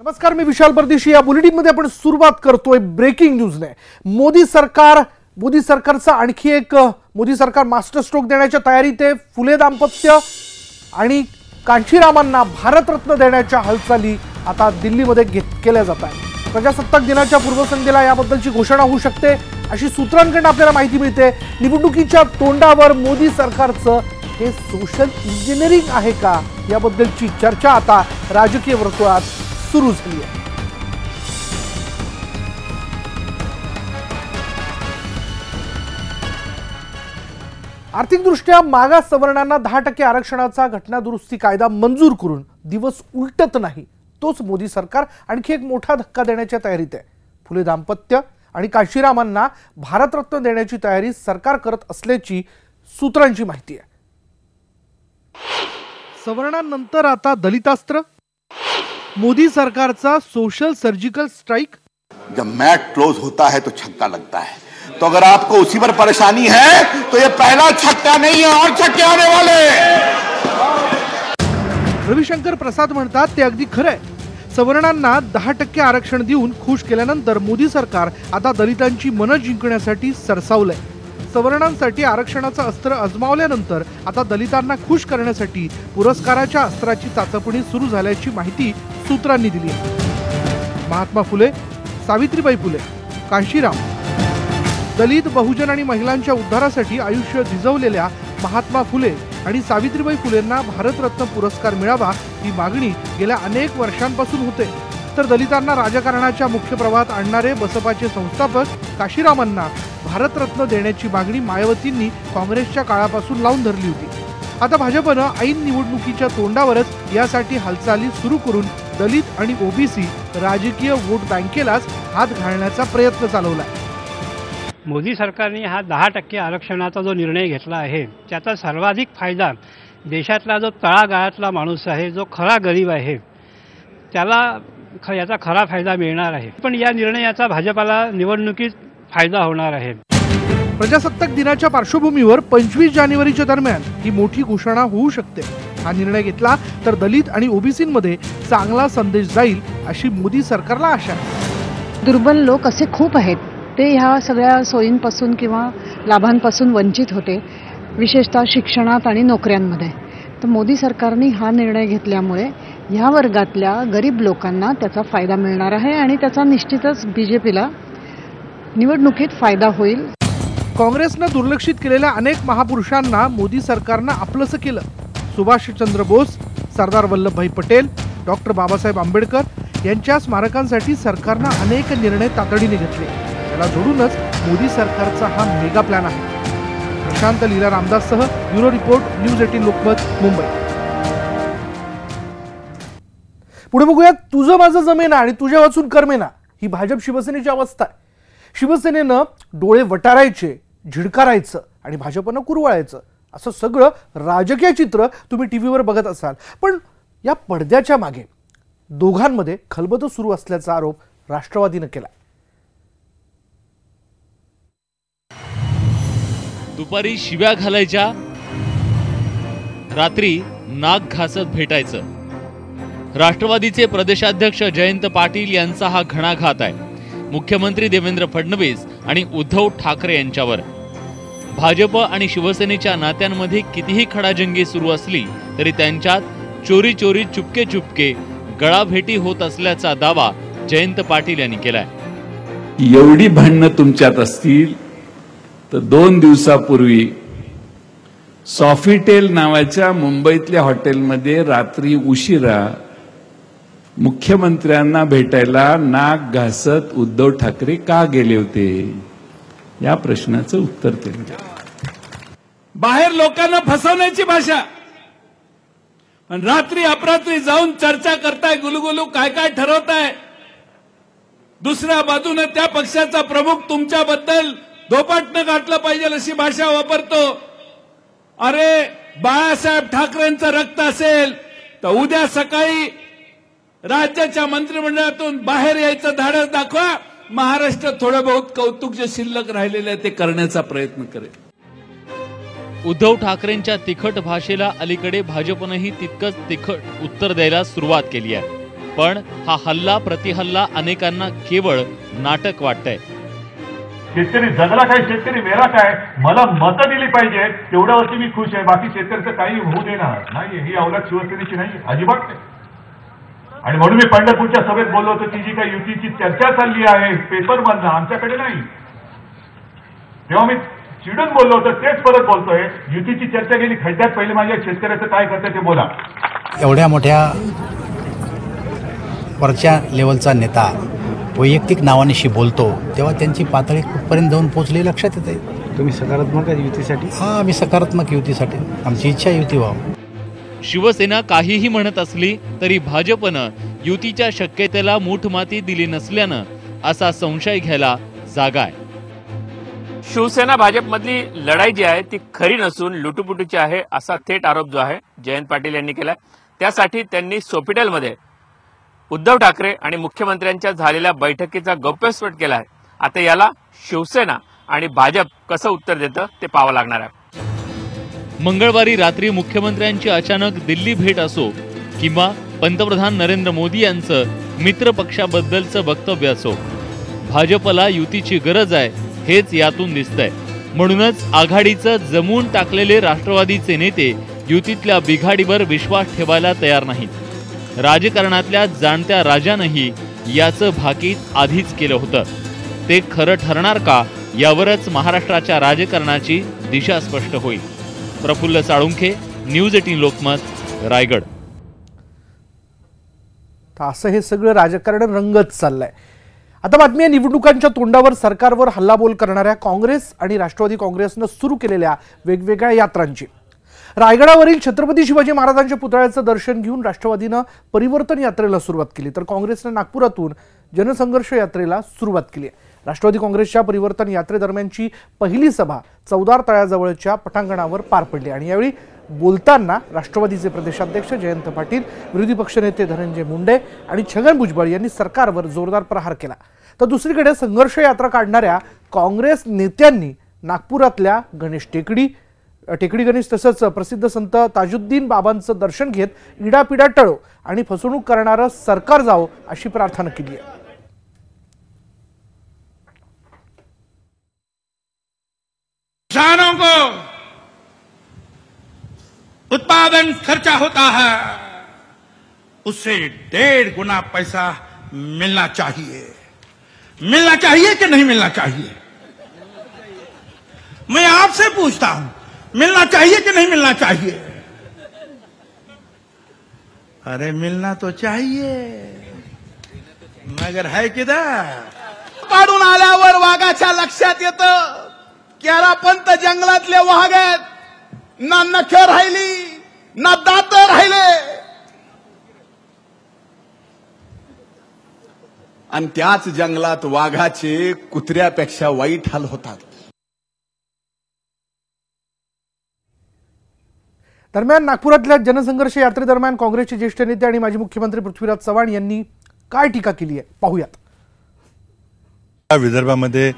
नमस्कार मी विशाल परदेशी. या बुलेटिनमध्ये आपण सुरुवात करतोय ब्रेकिंग न्यूजने मोदी सरकार मोदी सरकारचा आणखी एक मोदी सरकार मास्टर स्ट्रोक देण्याच्या तयारीत आहे. फुले दाम्पत्य आणि कांशीरामांना भारतरत्न देण्याच्या हालचाली आता दिल्लीमध्ये घेत केल्या जात आहेत. प्रजासत्ताक दिनाच्या पूर्वसंध्येला याबद्दलची घोषणा होऊ शकते. अशी सूत्रांकडून आपल्याला माहिती मिळते. निवडणुकीच्या तोंडावर मोदी सरकारचं हे सोशल इंजिनिअरिंग आहे का? याबद्दलची चर्चा आता राजकीय वर्तुळात सुरू झाली आहे. आर्थिकदृष्ट्या मागास सवर्णांना दहा टक्के आरक्षणाचा घटनादुरुस्ती कायदा मंजूर करून दिवस उलटत नाही तोच मोदी सरकार आणखी एक मोठा धक्का देण्याच्या तयारीत आहे. फुले दाम्पत्य आणि काशीरामांना भारतरत्न देण्याची तयारी सरकार करत असल्याची सूत्रांची माहिती आहे. सवर्णांनंतर आता दलितास्त्र मोदी सरकारचा सोशल सर्जिकल स्ट्राईक जब मैट क्लोज होता है तो छक्का लगता है। तो अगर आपको उसी पर परेशानी है तो ये पहला छक्का नहीं है और छक्के आने वाले। रविशंकर प्रसाद म्हणतात ते अगदी खरंय. सवर्णांना दहा टक्के आरक्षण देऊन खुश केल्यानंतर मोदी सरकार आता दलितांची मनं जिंकण्यासाठी सरसावलंय. सवर्णांसाठी आरक्षणाचं अस्त्र अजमावल्यानंतर आता दलितांना खुश करण्यासाठी पुरस्काराच्या अस्त्राची चाचपणी सुरू झाल्याची माहिती सूत्रांनी दिली आहे. महात्मा फुले सावित्रीबाई फुले कांशीराम. दलित बहुजन आणि महिलांच्या उद्धारासाठी आयुष्य झिजवलेल्या महात्मा फुले आणि सावित्रीबाई फुलेंना भारतरत्न पुरस्कार मिळावा ही मागणी गेल्या अनेक वर्षांपासून होते. तर दलितांना राजकारणाच्या मुख्य प्रवाहात आणणारे बसपाचे संस्थापक काशीरामांना भारतरत्न देण्याची मागणी मायावतींनी काँग्रेसच्या काळापासून लावून धरली होती. आता भाजपनं ऐन निवडणुकीच्या तोंडावरच यासाठी हालचाली सुरू करून दलित आणि ओबीसी राजकीय वोट बँकेलाच हात घालण्याचा प्रयत्न चालवला. मोदी सरकारने हा दहा टक्के आरक्षणाचा जो निर्णय घेतला आहे त्याचा सर्वाधिक फायदा देशातला जो तळागाळातला माणूस आहे जो खरा गरीब आहे त्याला याचा खरा फायदा मिळणार आहे. पण या निर्णयाचा भाजपाला निवडणुकीत फायदा होणार आहे. प्रजासत्ताक दिनाच्या पार्श्वभूमीवर पंचवीस जानेवारीच्या दरम्यान ही मोठी घोषणा होऊ शकते. हा निर्णय घेतला तर दलित आणि ओबीसींमध्ये चांगला संदेश जाईल अशी मोदी सरकारला आशा आहे. दुर्बल लोक असे खूप आहेत. ते ह्या सगळ्या सोयींपासून किंवा लाभांपासून वंचित होते विशेषतः शिक्षणात आणि नोकऱ्यांमध्ये. तर मोदी सरकारने हा निर्णय घेतल्यामुळे ह्या वर्गातल्या गरीब लोकांना त्याचा फायदा मिळणार आहे आणि त्याचा निश्चितच बी जे पीला निवडणुकीत फायदा होईल. काँग्रेसनं दुर्लक्षित केलेल्या अनेक महापुरुषांना मोदी सरकारनं आपलंसं केलं. सुभाषचंद्र बोस सरदार वल्लभभाई पटेल डॉक्टर बाबासाहेब आंबेडकर यांच्या स्मारकांसाठी सरकारनं अनेक निर्णय तातडीने घेतले. त्याला जोडूनच मोदी सरकारचा हा मेगा प्लॅन आहे. Prashant Leela रामदाससह bureau report news eighteen Lokmat Mumbai. पुढे बघूया तुझं माझं जमेना आणि तुझ्या वाचून करमेना ही भाजप शिवसेनेची अवस्था आहे. शिवसेनेनं डोळे वटारायचे झिडकारायचं आणि भाजपनं कुरवाळायचं. असं सगळं राजकीय चित्र तुम्ही टी व्हीवर बघत असाल. पण या पडद्याच्या मागे दोघांमध्ये खलबतं सुरू असल्याचा आरोप राष्ट्रवादीनं केला दुपारी शिव्या घालायच्या रात्री नाक घासत भेटायचं. राष्ट्रवादीचे प्रदेशाध्यक्ष जयंत पाटील यांचा हा घणाघात आहे. मुख्यमंत्री देवेंद्र फडणवीस आणि उद्धव ठाकरे यांच्यावर. भाजप आणि शिवसेनेच्या नात्यांमध्ये कितीही खडाजंगी सुरू असली तरी त्यांच्यात चोरी चोरी चुपके चुपके गळाभेटी होत असल्याचा दावा जयंत पाटील यांनी केलाय. एवढी भांडणं तुमच्यात असतील तर दोन दिवसापूर्वी सॉफिटेल नावाच्या मुंबईतल्या हॉटेलमध्ये रात्री उशिरा मुख्यमंत्र्यांना भेटायला नाक घासत उद्धव ठाकरे का गेले होते? या प्रश्नाचं उत्तर त्यांनी बाहेर लोकांना फसवण्याची भाषा. पण रात्री अपरात्री जाऊन चर्चा करताय गुलुगुलू काय काय ठरवताय? दुसऱ्या बाजूने त्या पक्षाचा प्रमुख तुमच्याबद्दल धोपाटणं गाठलं पाहिजे अशी भाषा वापरतो. अरे बाळासाहेब ठाकरेंचं रक्त असेल तर उद्या सकाळी राज्याच्या मंत्रिमंडळातून बाहेर यायचं धाडस दाखवा. महाराष्ट्र थोडं बहुत कौतुक जे शिल्लक राहिलेलं आहे ते करण्याचा प्रयत्न करेल. उद्धव ठाकरेंच्या तिखट भाषेला अलीकडे भाजपनंही तितकंच तिखट उत्तर द्यायला सुरुवात केली आहे. पण हा हल्ला प्रतिहल्ला अनेकांना केवळ नाटक वाटतंय. शेतकरी जगला काय शेतकरी मेला काय मला मतं दिली पाहिजे तेवढ्यावरती मी खुश आहे. बाकी शेतकऱ्याचं काही होऊ देणार नाही ही अवलाद शिवसेनेची नाही अजिबात नाही. आणि म्हणून मी पंढरपूरच्या सभेत बोललो होतो की जी काही युतीची चर्चा चालली आहे? पेपर मधनं आमच्याकडे नाही. तेव्हा मी चिडून बोललो होतो तेच परत बोलतोय युतीची चर्चा गेली खड्ड्यात पहिले माझ्या शेतकऱ्याचं काय करतं ते बोला. एवढ्या मोठ्या वरच्या लेवलचा नेता वैयक्तिक नावानिशी बोलतो तेव्हा त्यांची पातळी कुठपर्यंत जाऊन पोहोचली लक्षात येते. तुम्ही सकारात्मक युतीसाठी? हां आम्ही सकारात्मक युतीसाठी. आमची इच्छा युती व्हावं. शिवसेना काहीही म्हणत असली तरी भाजपनं युतीच्या शक्यतेला मूठमाती दिली नसल्यानं असा संशय घ्यायला जागा आहे. शिवसेना भाजपमधली लढाई जी आहे ती खरी नसून लुटुपुटूची आहे असा थेट आरोप जो आहे जयंत पाटील यांनी केला त्यासाठी त्यांनी सोपिटलमध्ये उद्धव ठाकरे आणि मुख्यमंत्र्यांच्या झालेल्या बैठकीचा गौप्यस्फोट केला आहे. आता याला शिवसेना आणि भाजप कसं उत्तर देतं ते पाहावं लागणार आहे. मंगळवारी रात्री मुख्यमंत्र्यांची अचानक दिल्ली भेट असो किंवा पंतप्रधान नरेंद्र मोदी यांचं मित्र पक्षाबद्दलचं वक्तव्य असो. भाजपला युतीची गरज आहे हेच यातून दिसतंय. म्हणूनच आघाडीचं जमवून टाकलेले राष्ट्रवादीचे नेते युतीतल्या बिघाडीवर विश्वास ठेवायला तयार नाहीत. राजकारणातल्या जाणत्या राजानंही याचं भाकीत आधीच केलं होतं. ते खरं ठरणार का यावरच महाराष्ट्राच्या राजकारणाची दिशा स्पष्ट होईल. Prafulla Salunkhe news eighteen Lokmat Raigad. असं हे सगळं राजकारण रंगत चाललंय. आता बातमी आहे निवडणुकांच्या तोंडावर सरकारवर हल्लाबोल करणाऱ्या काँग्रेस आणि राष्ट्रवादी काँग्रेसनं सुरू केलेल्या वेगवेगळ्या यात्रांची. रायगडावरील छत्रपती शिवाजी महाराजांच्या पुतळ्याचं दर्शन घेऊन राष्ट्रवादीनं परिवर्तन यात्रेला सुरुवात केली. तर काँग्रेसनं नागपुरातून जनसंघर्ष यात्रेला सुरुवात केली आहे. राष्ट्रवादी काँग्रेसच्या परिवर्तन यात्रेदरम्यानची पहिली सभा चौदार तळ्याजवळच्या पटांगणावर पार पडली. आणि यावेळी बोलताना राष्ट्रवादीचे प्रदेशाध्यक्ष जयंत पाटील विरोधी पक्षनेते धनंजय मुंडे आणि छगन भुजबळ यांनी सरकारवर जोरदार प्रहार केला. तर दुसरीकडे संघर्ष यात्रा काढणाऱ्या काँग्रेस नेत्यांनी नागपुरातल्या गणेश टेकडी टेकडी गणेश तसंच प्रसिद्ध संत ताजुद्दीन बाबांचं दर्शन घेत इडापिडा टळो आणि फसवणूक करणारं सरकार जावो अशी प्रार्थना केली आहे. किसानों को उत्पादन खर्चा होता है, उससे डेढ़ गुना पैसा मिलना चाहिए। मिलना चाहिए कि नहीं मिलना चाहिए? मैं आपसे पूछता हूँ, मिलना चाहिए कि नहीं मिलना चाहिए? अरे, मिलना तो चाहिए, मगर है किधर? काढून आल्यावर वाघाच्या लक्षात येतं क्यारा पंत जंगलातले वाघ आहेत. ना नख राहिली ना दात राहिले. आणि त्याच जंगलात वाघाचे कुत्र्यापेक्षा वाईट हाल होतात. दरम्यान नागपुरातल्या जनसंघर्ष यात्रेदरम्यान काँग्रेसचे ज्येष्ठ नेते आणि माजी मुख्यमंत्री पृथ्वीराज चव्हाण यांनी काय टीका केली आहे? पाहूयात. विदर्भामध्ये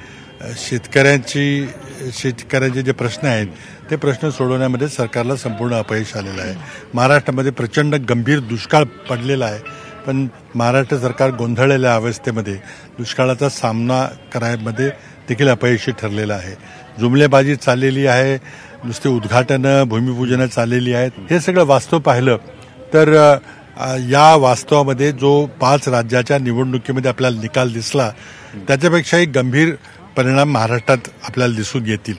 शेतकऱ्यांची शेतकऱ्यांचे जे प्रश्न आहेत ते प्रश्न सोडवण्यामध्ये सरकारला संपूर्ण अपयश आलेलं आहे. महाराष्ट्रामध्ये प्रचंड गंभीर दुष्काळ पडलेला आहे. पण महाराष्ट्र सरकार गोंधळलेल्या अवस्थेमध्ये दुष्काळाचा सामना करायमध्ये देखील अपयशी ठरलेलं आहे. जुमलेबाजी चाललेली आहे नुसते उद्घाटनं भूमिपूजनं चाललेली आहेत. हे सगळं वास्तव पाहिलं तर या वास्तवामध्ये जो पाच राज्याच्या निवडणुकीमध्ये आपल्याला निकाल दिसला त्याच्यापेक्षाही गंभीर परिणाम महाराष्ट्रात आपल्याला दिसून येतील.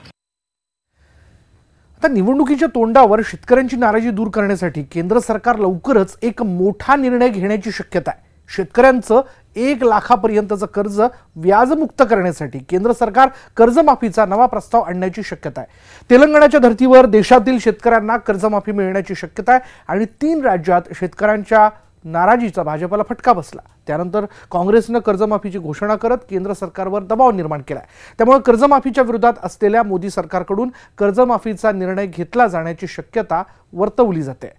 आता निवडणुकीच्या तोंडावर शेतकऱ्यांची नाराजी दूर करण्यासाठी केंद्र सरकार लवकरच एक मोठा निर्णय घेण्याची शक्यता आहे. शेतकऱ्यांचं एक लाखापर्यंतचं कर्ज व्याजमुक्त करण्यासाठी केंद्र सरकार कर्जमाफीचा नवा प्रस्ताव आणण्याची शक्यता आहे. तेलंगणाच्या धर्तीवर देशातील शेतकऱ्यांना कर्जमाफी मिळण्याची शक्यता आहे आणि तीन राज्यात शेतकऱ्यांच्या नाराजीचा भाजपला फटका बसला. त्यानंतर काँग्रेसनं कर्जमाफीची घोषणा करत केंद्र सरकारवर दबाव निर्माण केला त्यामुळे कर्जमाफीच्या विरोधात असलेल्या मोदी सरकारकडून कर्जमाफीचा निर्णय घेतला जाण्याची शक्यता वर्तवली जाते.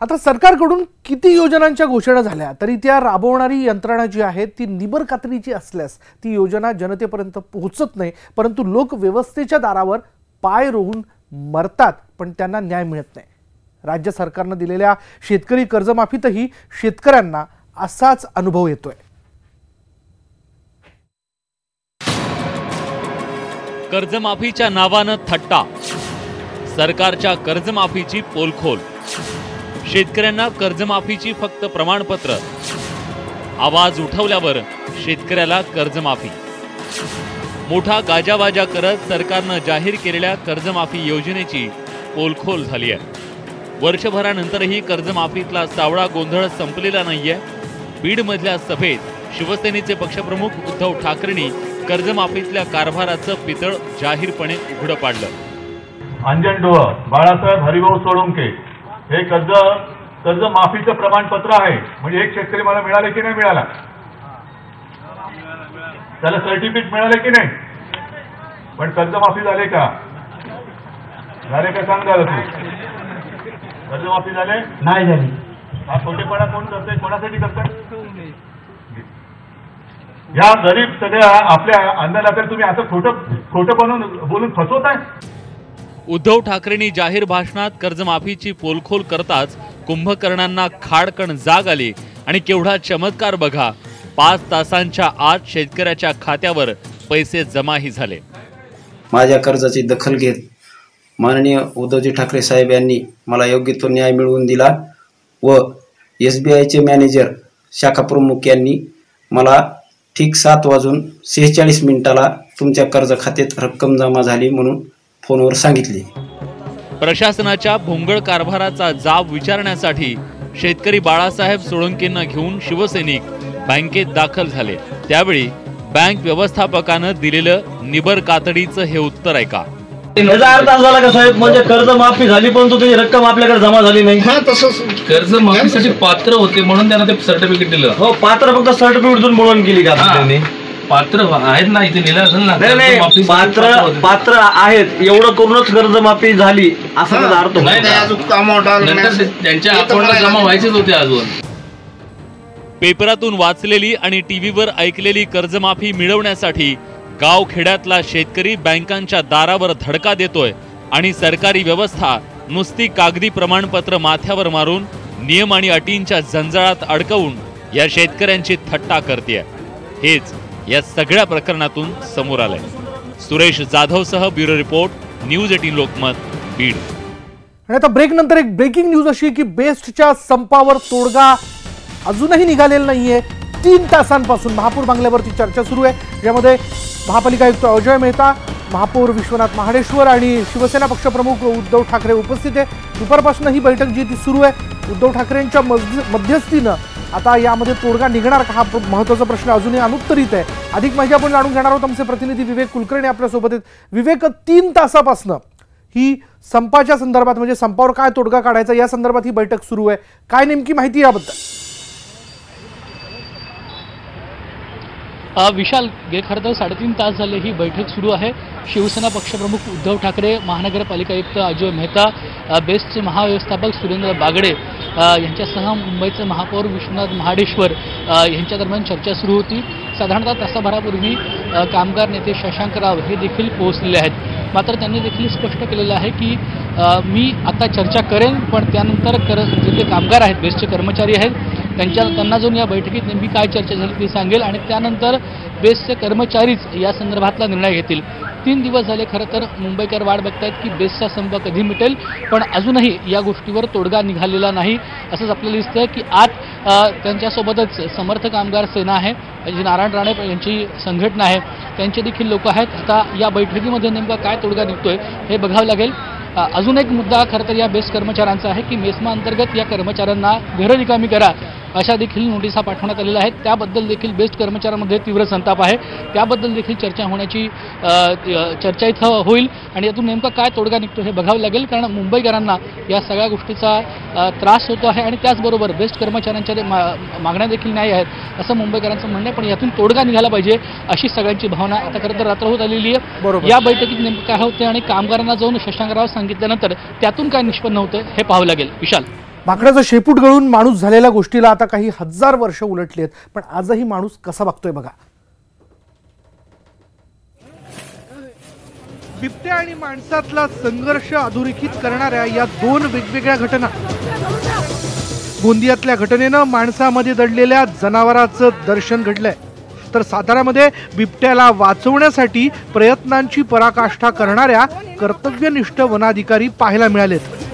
आता सरकारकडून किती योजनांच्या घोषणा झाल्या तरी त्या राबवणारी यंत्रणा जी आहे ती निबर कात्रीची असल्यास ती योजना जनतेपर्यंत पोहोचत नाही परंतु लोक व्यवस्थेच्या दारावर पाय रोवून मरतात पण त्यांना न्याय मिळत नाही. राज्य सरकारनं दिलेल्या शेतकरी कर्जमाफीतही शेतकऱ्यांना असाच अनुभव येतोय. कर्जमाफीच्या नावानं थट्टा. सरकारच्या कर्जमाफीची पोलखोल. शेतकऱ्यांना कर्जमाफीची फक्त प्रमाणपत्र. आवाज उठवल्यावर शेतकऱ्याला कर्जमाफी. मोठा गाजावाजा करत सरकारनं जाहीर केलेल्या कर्जमाफी योजनेची पोलखोल झाली आहे. वर्षभरानंतरही कर्जमाफीतला सावळा गोंधळ संपलेला नाहीये. बीडमधल्या सभेत शिवसेनेचे पक्षप्रमुख उद्धव ठाकरेंनी कर्जमाफीतल्या कारभाराचं पितळ जाहीरपणे उघडं पाडलं. अंजनडोह बाळासाहेब हरिभाऊ सोळंके हे कर्ज कर्ज माफीचं प्रमाणपत्र आहे. म्हणजे एक शेतकरी मला मिळाले की नाही मिळाला? त्याला सर्टिफिकेट मिळाले की नाही? पण कर्जमाफी झाले का? झाले का सांग झालं तू. कर्जमाफी झाले? नाही झाली. हा खोटेपणा कोण करतोय? कोणासाठी करतोय? ह्या गरीब सगळ्या आपल्या अन्नदात्याला तुम्ही असं खोटं खोटं बनवून बोलून फसवताय? उद्धव ठाकरेंनी जाहीर भाषणात कर्जमाफीची पोलखोल करताच कुंभकर्णांना खाडकण जाग आली. आणि केवढा चमत्कार बघा पाच तासांच्या आत शेतकऱ्याच्या खात्यावर पैसे जमाही झाले. माझ्या कर्जाची दखल घेत माननीय उद्धवजी ठाकरे साहेब यांनी मला योग्य तो न्याय मिळवून दिला व एस बी आयचे मॅनेजर शाखा प्रमुख यांनी मला ठीक सात वाजून सेहेचाळीस मिनिटाला तुमच्या कर्ज खात्यात रक्कम जमा झाली म्हणून फोनवर सांगितली. प्रशासनाच्या भोंगळ कारभाराचा जाब विचारण्यासाठी शेतकरी बाळासाहेब सोळंकेंना घेऊन शिवसैनिक बँकेत दाखल झाले. त्यावेळी बँक व्यवस्थापकानं दिलेलं निबर कातडीचं हे उत्तर ऐका. याचा अर्थ असा झाला का साहेब? म्हणजे कर्ज माफी झाली परंतु त्याची रक्कम आपल्याकडे जमा झाली नाही. हा तसंच. कर्ज माफीसाठी पात्र होते म्हणून त्यांना ते सर्टिफिकेट दिलं. हो पात्र फक्त सर्टिफिकेट देऊन बोलवून केली का हा. त्यांनी? पात्र आहेत ना इथे लिहिलं असेल ना नाही पात्र होते. पात्र आहेत. एवढं करूनच कर्जमाफी झाली असा त्याचा अर्थ नाही, नाही, होता. नंतर ते- त्यांच्या अकाउंटला जमा व्हायचेच होते अजून. पेपरातून वाचलेली आणि टीव्हीवर ऐकलेली कर्जमाफी मिळवण्यासाठी गावखेड्यातला शेतकरी बँकांच्या दारावर धडका देतोय आणि सरकारी व्यवस्था नुसती कागदी प्रमाणपत्र माथ्यावर मारून नियम आणि अटींच्या जंजाळात अडकवून या शेतकऱ्यांची थट्टा करते हेच या सगळ्या प्रकरणातून समोर आलंय. Suresh जाधवसह bureau report news eighteen Lokmat Beed. आणि आता ब्रेक नंतर एक ब्रेकिंग न्यूज अशी की बेस्टच्या संपावर तोडगा अजूनही निघालेलं नाही आहे तीन तासांपासून महापौर बंगल्यावरती चर्चा सुरू आहे. ज्यामध्ये महापालिका आयुक्त अजय मेहता महापौर विश्वनाथ महाडेश्वर आणि शिवसेना पक्षप्रमुख उद्धव ठाकरे उपस्थित आहे. दुपारपासून ही बैठक जी ती सुरू आहे उद्धव ठाकरेंच्या मध्यस्थीनं आता यामध्ये तोडगा निघणार का हा महत्त्वाचा प्रश्न अजूनही अनुत्तरित आहे. अधिक माहिती आपण जाणून घेणार आहोत. आमचे प्रतिनिधी विवेक कुलकर्णी आपल्यासोबत आहेत. विवेक तीन तासापासनं ही संपाच्या संदर्भात म्हणजे संपावर काय तोडगा काढायचा या संदर्भात ही बैठक सुरू आहे. काय नेमकी माहिती याबद्दल? विशाल गे खरं तर साडेतीन तास झाले ही बैठक सुरू आहे. शिवसेना पक्षप्रमुख उद्धव ठाकरे महानगरपालिका आयुक्त अजय मेहता बेस्टचे महाव्यवस्थापक सुरेंद्र बागडे यांच्यासह मुंबईचे महापौर विश्वनाथ महाडेश्वर यांच्या दरम्यान चर्चा सुरू होती. साधारणतः तासाभरापूर्वी कामगार नेते शशांकराव हे देखील पोहोचलेले आहेत. मात्र त्यांनी देखील स्पष्ट केलेलं आहे की मी आता चर्चा करेन पण त्यानंतर कर जे ते कामगार आहेत बेस्टचे कर्मचारी आहेत त्यांच्या त्यांना जाऊन या बैठकीत नेमकी काय चर्चा झाली ते सांगेल आणि त्यानंतर बेस्टचे कर्मचारीच या संदर्भातला निर्णय घेतील. तीन दिवस झाले खरं तर मुंबईकर वाट बघतायत की बेस्टचा संप कधी मिटेल पण अजूनही या गोष्टीवर तोडगा निघालेला नाही. असंच आपल्याला दिसतं की आत त्यांच्यासोबतच समर्थ कामगार सेना आहे जी नारायण राणे यांची संघटना आहे. त्यांचे देखील लोक आहेत. आता या बैठकीमध्ये नेमका काय तोडगा निघतोय हे बघावं लागेल. अजून एक मुद्दा खरं तर या बेस्ट कर्मचाऱ्यांचा आहे की मेस्मा अंतर्गत या कर्मचाऱ्यांना घरं रिकामी करा. अशा देखील नोटिसा पाठवण्यात आलेल्या आहेत. त्याबद्दल देखील बेस्ट कर्मचाऱ्यांमध्ये तीव्र संताप आहे. त्याबद्दल देखील चर्चा होण्याची चर्चा इथं होईल. आणि यातून नेमका काय तोडगा निघतो हे बघावं लागेल. कारण मुंबईकरांना या सगळ्या गोष्टीचा त्रास होतो आहे. आणि त्याचबरोबर बेस्ट कर्मचाऱ्यांच्या मा- मागण्या देखील नाही आहेत असं मुंबईकरांचं म्हणणं आहे. पण यातून तोडगा निघाला पाहिजे अशी सगळ्यांची भावना आता खरं तर रात्र होत आलेली आहे. बरोबर. या बैठकीत नेमकं काय होते आणि कामगारांना जाऊन शशांकराव सांगितल्यानंतर त्यातून काय निष्पन्न होतं हे पाहावं लागेल. विशाल. माकडाचं शेपूट गळून माणूस झालेल्या गोष्टीला आता काही हजार वर्ष उलटली आहेत. पण आजही माणूस कसा बघतोय बघा. बिबट्या आणि माणसातला संघर्ष अधोरेखित करणाऱ्या या दोन वेगवेगळ्या घटना. गोंदियातल्या घटनेनं माणसामध्ये दडलेल्या जनावराचं दर्शन घडलंय. तर साताऱ्यामध्ये बिबट्याला वाचवण्यासाठी प्रयत्नांची पराकाष्ठा करणाऱ्या कर्तव्यनिष्ठ वनाधिकारी पाहायला मिळालेत.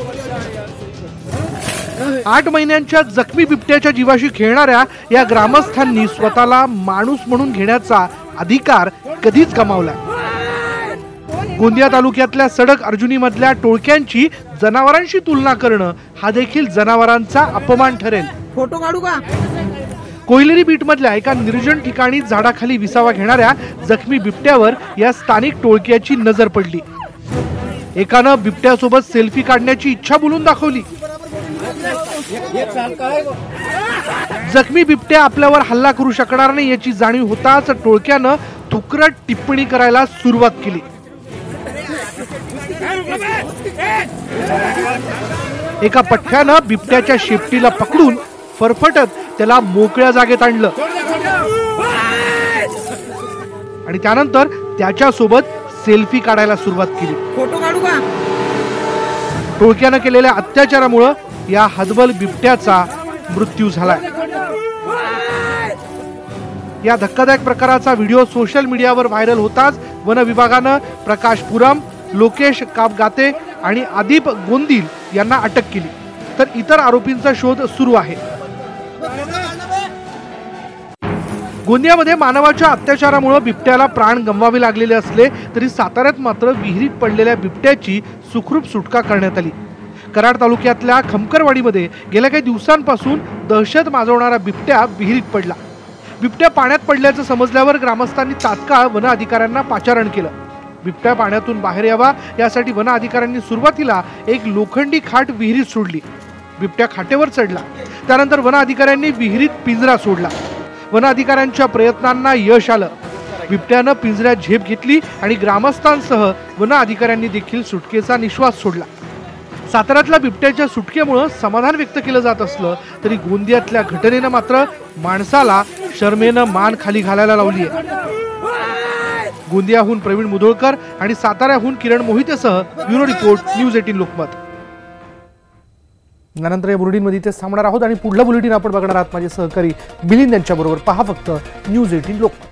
आठ महिन्यांच्या जखमी बिबट्याच्या जीवाशी खेळणाऱ्या या ग्रामस्थांनी स्वतःला माणूस म्हणून घेण्याचा अधिकार कधीच गमावला गोंदिया तालुक्यातल्या सडक अर्जुनी मधल्या टोळक्यांची जनावरांशी तुलना करणं हा देखील जनावरांचा अपमान ठरेल. फोटो काढू का? कोयलेरी बीट मधल्या एका निर्जन ठिकाणी झाडाखाली विसावा घेणाऱ्या जखमी बिबट्यावर या स्थानिक टोळक्याची नजर पडली. एकानं बिबट्यासोबत सेल्फी काढण्याची इच्छा बोलून दाखवली. जखमी बिबट्या आपल्यावर हल्ला करू शकणार नाही याची जाणीव होताच टोळक्यानं थुकरट टिप्पणी करायला सुरुवात केली. एका पठ्यानं बिबट्याच्या शेपटीला पकडून फरफटत त्याला मोकळ्या जागेत आणलं. आणि त्यानंतर त्याच्यासोबत सेल्फी काढायला सुरुवात केली. फोटो काढू का? टोळक्यानं केलेल्या अत्याचारामुळं या हदबल बिबट्याचा मृत्यू झालाय. या धक्कादायक प्रकाराचा व्हिडिओ सोशल मीडियावर व्हायरल होताच वन विभागानं प्रकाश पुरम लोकेश कापगाते आणि आदिप गोंदिल यांना अटक केली. तर इतर आरोपींचा शोध सुरू आहे. गोंदियामध्ये मानवाच्या अत्याचारामुळे बिबट्याला प्राण गमवावे लागलेले असले तरी साताऱ्यात मात्र विहिरीत पडलेल्या बिबट्याची सुखरूप सुटका करण्यात आली. कराड तालुक्यातल्या खमकरवाडीमध्ये गेल्या काही दिवसांपासून दहशत माजवणारा बिबट्या विहिरीत पडला. बिबट्या पाण्यात पडल्याचं समजल्यावर ग्रामस्थांनी तात्काळ वन अधिकाऱ्यांना पाचारण केलं. बिबट्या पाण्यातून बाहेर यावा यासाठी वन अधिकाऱ्यांनी सुरुवातीला एक लोखंडी खाट विहिरीत सोडली. बिबट्या खाटेवर चढला. त्यानंतर वन अधिकाऱ्यांनी विहिरीत पिंजरा सोडला. वन अधिकाऱ्यांच्या प्रयत्नांना यश आलं. बिबट्यानं पिंजऱ्यात झेप घेतली आणि ग्रामस्थांसह वन अधिकाऱ्यांनी देखील सुटकेचा निश्वास सोडला. साताऱ्यातल्या बिबट्याच्या सुटकेमुळं समाधान व्यक्त केलं जात असलं तरी गोंदियातल्या घटनेनं मात्र माणसाला शर्मेनं मान खाली घालायला लावली आहे गोंदियाहून प्रवीण मुधोळकर आणि साताऱ्याहून Kiran मोहितेसह bureau report news eighteen Lokmat. यानंतर या बुलेटिनमध्ये इथेच थांबणार आहोत आणि पुढलं बुलेटिन आपण बघणार आहात माझे सहकारी मिलिंद यांच्याबरोबर. पहा फक्त न्यूज एटीन लोकमत.